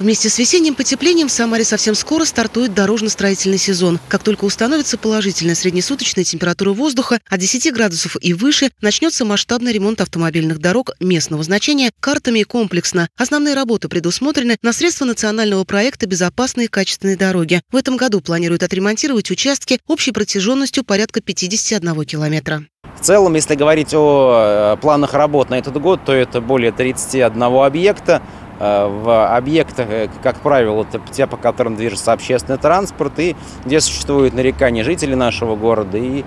Вместе с весенним потеплением в Самаре совсем скоро стартует дорожно-строительный сезон. Как только установится положительная среднесуточная температура воздуха от 10 градусов и выше, начнется масштабный ремонт автомобильных дорог местного значения картами и комплексно. Основные работы предусмотрены на средства национального проекта «Безопасные и качественные дороги». В этом году планируют отремонтировать участки общей протяженностью порядка 51 километра. В целом, если говорить о э, планах работ на этот год, то это более 31 объекта. Э, в объектах, э, как правило, это те, по которым движется общественный транспорт, и где существуют нарекания жителей нашего города и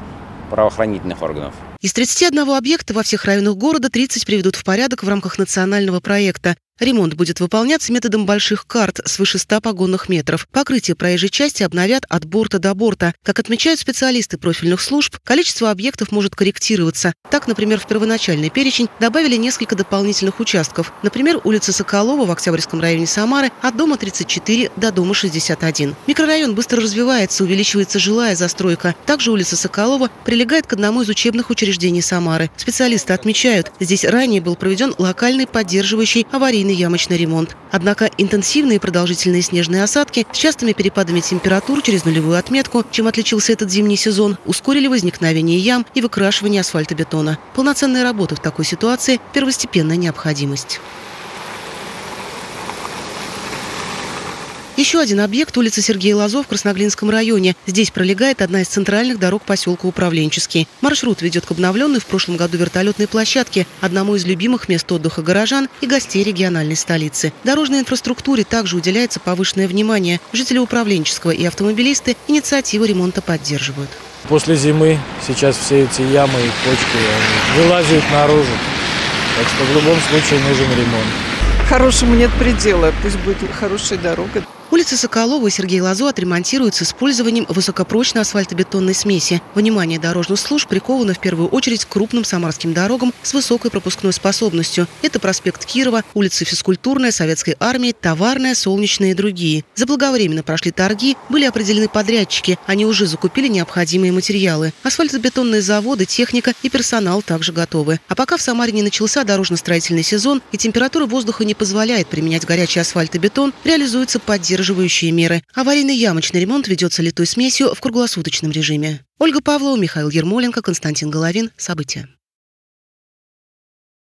правоохранительных органов. Из 31 объекта во всех районах города 30 приведут в порядок в рамках национального проекта. Ремонт будет выполняться методом больших карт свыше 100 погонных метров. Покрытие проезжей части обновят от борта до борта. Как отмечают специалисты профильных служб, количество объектов может корректироваться. Так, например, в первоначальный перечень добавили несколько дополнительных участков. Например, улица Соколова в Октябрьском районе Самары от дома 34 до дома 61. Микрорайон быстро развивается, увеличивается жилая застройка. Также улица Соколова прилегает к одному из учебных учреждений Самары. Специалисты отмечают, здесь ранее был проведен локальный поддерживающий аварийный аварийный ямочный ремонт. Однако интенсивные продолжительные снежные осадки с частыми перепадами температур через нулевую отметку, чем отличился этот зимний сезон, ускорили возникновение ям и выкрашивание асфальтобетона. Полноценная работа в такой ситуации – первостепенная необходимость. Еще один объект – улица Сергея Лазов в Красноглинском районе. Здесь пролегает одна из центральных дорог поселка Управленческий. Маршрут ведет к обновленной в прошлом году вертолетной площадке, одному из любимых мест отдыха горожан и гостей региональной столицы. Дорожной инфраструктуре также уделяется повышенное внимание. Жители Управленческого и автомобилисты инициативу ремонта поддерживают. После зимы сейчас все эти ямы и почки вылазят наружу. Так что в любом случае нужен ремонт. Хорошему нет предела, пусть будет хорошая дорога. Улица Соколова и Сергей Лазо отремонтируют с использованием высокопрочной асфальтобетонной смеси. Внимание дорожных служб приковано в первую очередь к крупным самарским дорогам с высокой пропускной способностью. Это проспект Кирова, улица Физкультурная, Советской армии, Товарная, Солнечная и другие. Заблаговременно прошли торги, были определены подрядчики. Они уже закупили необходимые материалы. Асфальтобетонные заводы, техника и персонал также готовы. А пока в Самаре не начался дорожно-строительный сезон и температура воздуха не позволяет применять горячий асфальтобетон, реализуется поддержка сдерживающие меры. Аварийный ямочный ремонт ведется литой смесью в круглосуточном режиме. Ольга Павлова, Михаил Ермоленко, Константин Головин. События.